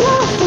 Whoa.